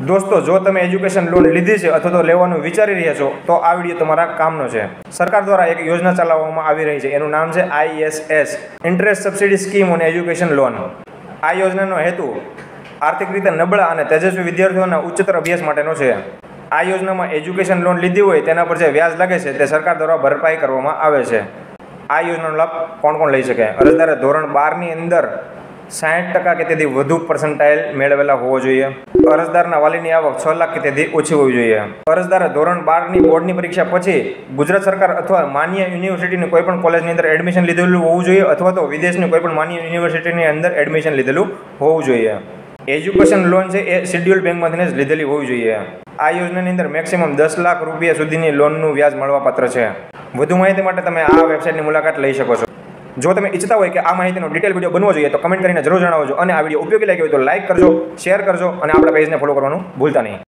દોસ્તો, જો તમે એજ્યુકેશન લોન લીધી છે અથવા તો લેવાનું વિચારી રહ્યા છો, તો આ વીડિયો તમારા કામનો છે. સરકાર દ્વારા એક યોજના ચલાવવામાં આવી રહી છે. એનું નામ છે આઈએસએસ ઇન્ટરેસ્ટ સબસિડી સ્કીમ અને એજ્યુકેશન લોન. આ યોજનાનો હેતુ આર્થિક રીતે નબળા અને તેજસ્વી વિદ્યાર્થીઓના ઉચ્ચતર અભ્યાસ માટેનો છે. આ યોજનામાં એજ્યુકેશન લોન લીધી હોય તેના પર જે વ્યાજ લાગે છે તે સરકાર દ્વારા ભરપાઈ કરવામાં આવે છે. આ યોજનાનો લાભ કોણ કોણ લઈ શકે? અરજદારે ધોરણ બારની અંદર સાઠ ટકા કે તેથી વધુ પર્સન્ટાઇલ મેળવેલા હોવો જોઈએ. અરજદારના વાલીની આવક છ લાખ કે તેથી ઓછી હોવી જોઈએ. અરજદારે ધોરણ બારની બોર્ડની પરીક્ષા પછી ગુજરાત સરકાર અથવા માન્ય યુનિવર્સિટીની કોઈપણ કોલેજની અંદર એડમિશન લીધેલું હોવું જોઈએ અથવા તો વિદેશની કોઈ પણ માન્ય યુનિવર્સિટીની અંદર એડમિશન લીધેલું હોવું જોઈએ. એજ્યુકેશન લોન છે એ શેડ્યુલ બેંકમાંથી જ લીધેલી હોવી જોઈએ. આ યોજનાની અંદર મેક્સિમમ દસ લાખ રૂપિયા સુધીની લોનનું વ્યાજ મળવાપાત્ર છે. વધુ માહિતી માટે તમે આ વેબસાઇટની મુલાકાત લઈ શકો છો. જો તમે ઈચ્છતા હોય કે આ માહિતીનો ડિટેલ વીડિયો બનવો જોઈએ, તો કમેન્ટ કરીને જરૂર જણાવજો અને આ વીડિયો ઉપયોગી લાગ્યો હોય તો લાઇક કરજો શેર કરજો અને આપણા પેજને ફોલો કરવાનું ભૂલતા નહીં.